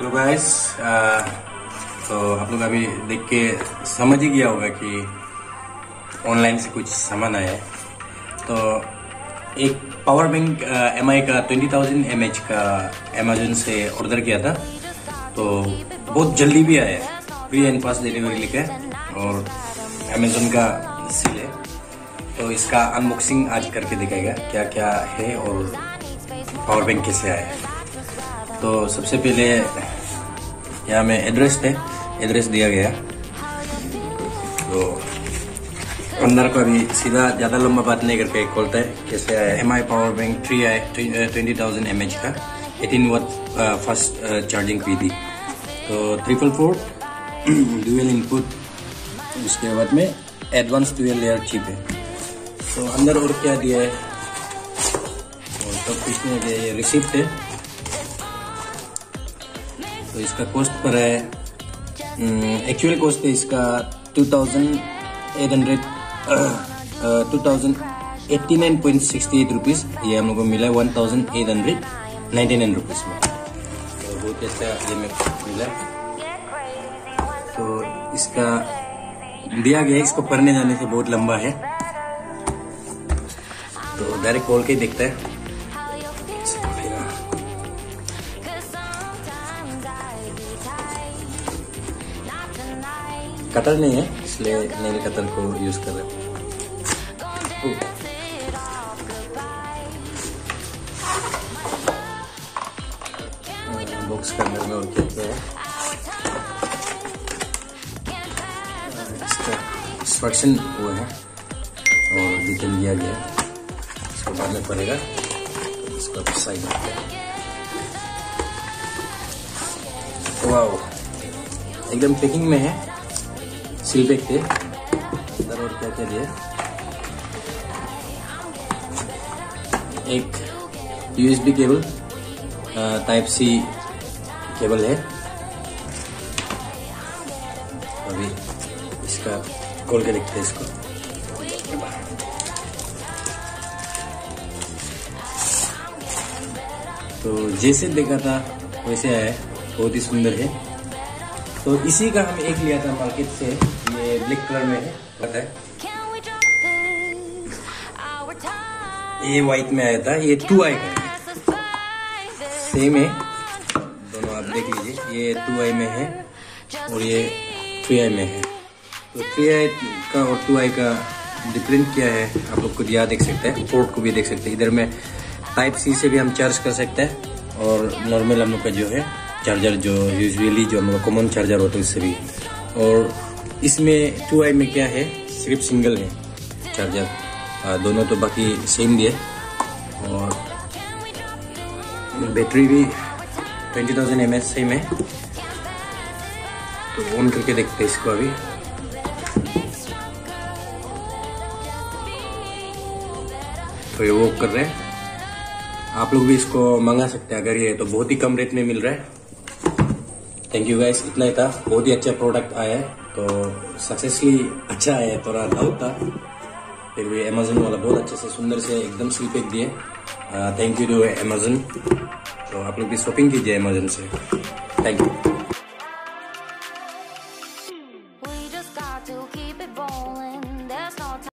तो गाइस तो आप लोग अभी देख के समझ ही गया होगा कि ऑनलाइन से कुछ सामान आया है। तो एक पावर बैंक एम आई का ट्वेंटी थाउज़ेंड एम एच का अमेजोन से ऑर्डर किया था। तो बहुत जल्दी भी आया फ्री एंड फास्ट डिलीवरी लिखा है और अमेजोन का सील है। तो इसका अनबॉक्सिंग आज करके दिखाएगा क्या क्या है और पावर बैंक कैसे आया तो सबसे पहले यहाँ में एड्रेस है एड्रेस दिया गया। तो अंदर को अभी सीधा ज़्यादा लंबा बात नहीं करके खोलता है। कैसे M I power bank three I twenty thousand M H का। Eighteen watt first charging P D तो ट्रिपल फोर ड्यूएल इनपुट उसके बाद में एडवांस ड्यूएल लेयर चिप है। तो अंदर और क्या दिया है? सब कुछ में दिया ये रिसिप्ट है। तो इसका कॉस्ट पर है एक्चुअल कॉस्ट है इसका two thousand eight hundred two thousand eighty nine point sixty eight rupees ये हम लोग को मिला है one thousand eight hundred ninety nine rupees में। तो बहुत अच्छा ये में मिला। तो इसका दिया गया इसको पढ़ने जाने से बहुत लंबा है। तो डायरेक्ट खोल के देखता है। कटर नहीं है, इसलिए नए कटर को यूज़ कर रहे बॉक्स के अंदर में और क्या क्या है? इसका इंस्ट्रक्शन हुआ है और डिटेल दिया गया इसको बाद में पड़ेगा इसको साइड वाओ एकदम पैकिंग में है। सील पैक थे। और क्या क्या एक USB cable type C cable है। अभी इसका खोल के देखते हैं इसको। तो जैसे देखा था, वैसे आया बहुत ही सुंदर है। तो इसी का हम एक लिया था मार्केट से। ये ब्लैक कलर में है पता है। ये व्हाइट में आया था ये टू आई का सेम है। दोनों आप देख लीजिए ये टू आई में है और ये थ्री आई में है। तो थ्री आई का और टू आई का डिफरेंट क्या है आप लोग खुद यहाँ देख सकते हैं पोर्ट को भी देख सकते हैं। इधर में टाइप सी से भी हम चार्ज कर सकते हैं और नॉर्मल हम लोग का जो है चार्जर जो यूजुअली जो हम लोग कॉमन चार्जर होता है उससे भी। और इसमें टू आई में क्या है? सिर्फ़ सिंगल है। चार्जर दोनों तो बाकी सेम भी है। और बैटरी भी twenty thousand M H same है। तो ऑन करके देखते हैं इसको अभी। तो ये वर्क कर रहे हैं। आप लोग भी इसको मंगा सकते हैं। अगर ये तो बहुत ही कम रेट में मिल रहा है। थैंक यू गाइस इतना ही था। बहुत ही अच्छा प्रोडक्ट आया है। तो सक्सेसफुली अच्छा है, थोड़ा डाउट था। फिर भी अमेजोन वाला बहुत अच्छे से, सुंदर से एकदम सिल दिए। थैंक यू टू अमेजन तो आप लोग भी शॉपिंग कीजिए अमेजोन से। Thank you